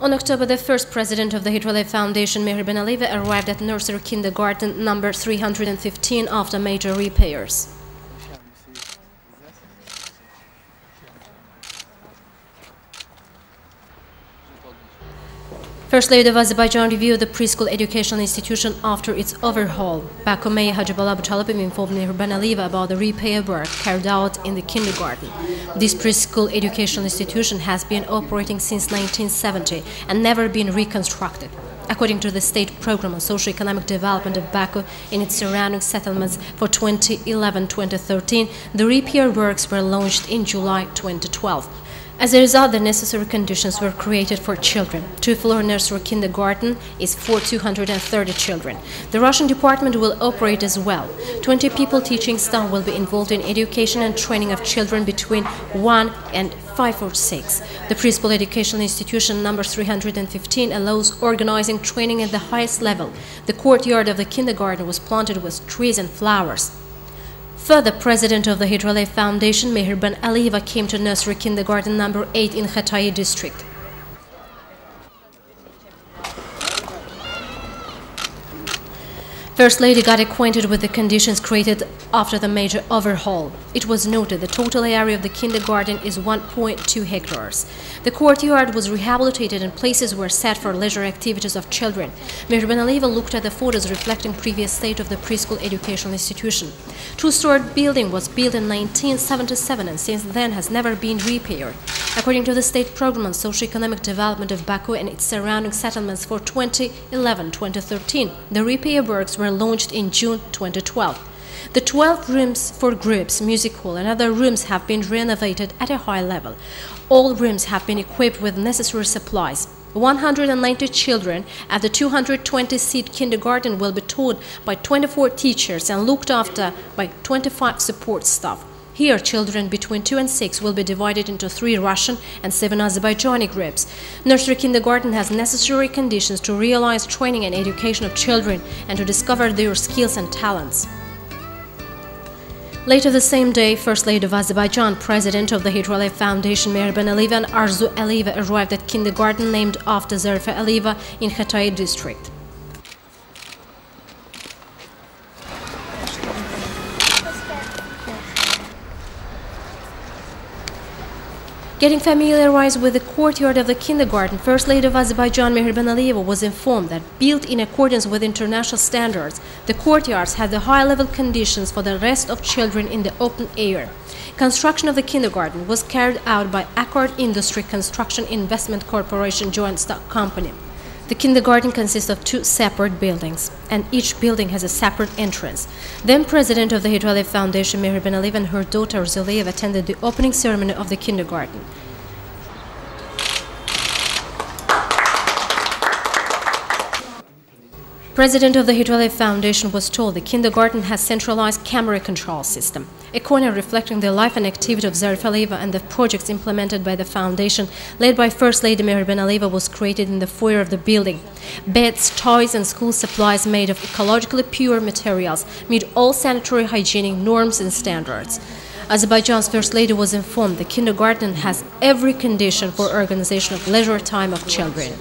On October the 1st, president of the Heydar Aliyev Foundation, Mehriban Aliyeva, arrived at nursery kindergarten number 315 after major repairs. First Lady of Azerbaijan reviewed the preschool educational institution after its overhaul. Baku Mayor Hajibala Abutalibov informed Mehriban Aliyeva about the repair work carried out in the kindergarten. This preschool educational institution has been operating since 1970 and never been reconstructed. According to the State Program on Socio-Economic Development of Baku in its surrounding settlements for 2011-2013, the repair works were launched in July 2012. As a result, the necessary conditions were created for children. Two-floor nursery kindergarten is for 230 children. The Russian department will operate as well. 20 people teaching staff will be involved in education and training of children between 1 and 5 or 6. The preschool educational institution number 315 allows organizing training at the highest level. The courtyard of the kindergarten was planted with trees and flowers. Further, president of the Heydar Aliyev Foundation, Mehriban Aliyeva, came to nursery kindergarten number 8 in Khatai district. First Lady got acquainted with the conditions created after the major overhaul. It was noted the total area of the kindergarten is 1.2 hectares. The courtyard was rehabilitated and places were set for leisure activities of children. Mehriban Aliyeva looked at the photos reflecting previous state of the preschool educational institution. Two-story building was built in 1977 and since then has never been repaired. According to the State Program on Socio-Economic Development of Baku and its surrounding settlements for 2011-2013, the repair works were launched in June 2012. The 12 rooms for groups, music hall and other rooms have been renovated at a high level. All rooms have been equipped with necessary supplies. 190 children at the 220-seat kindergarten will be taught by 24 teachers and looked after by 25 support staff. Here, children between 2 and 6 will be divided into three Russian and seven Azerbaijani groups. Nursery kindergarten has necessary conditions to realize training and education of children and to discover their skills and talents. Later the same day, First Lady of Azerbaijan, President of the Heydar Aliyev Foundation, Mehriban Aliyeva and Arzu Aliyeva arrived at kindergarten named after Zarifa Aliyeva in Khatai district. Getting familiarized with the courtyard of the kindergarten, First Lady of Azerbaijan Mehriban Aliyeva was informed that, built in accordance with international standards, the courtyards had the high-level conditions for the rest of children in the open air. Construction of the kindergarten was carried out by Accord Industry Construction Investment Corporation joint stock company. The kindergarten consists of two separate buildings, and each building has a separate entrance. Then President of the Heydar Aliyev Foundation, Mehriban Aliyeva, and her daughter Zuleyev attended the opening ceremony of the kindergarten. President of the Heydar Aliyev Foundation was told the kindergarten has centralized camera control system. A corner reflecting the life and activity of Aliyeva and the projects implemented by the foundation, led by First Lady Mehriban Aliyeva, was created in the foyer of the building. Beds, toys, and school supplies made of ecologically pure materials meet all sanitary hygienic norms and standards. Azerbaijan's First Lady was informed the kindergarten has every condition for organization of leisure time of children.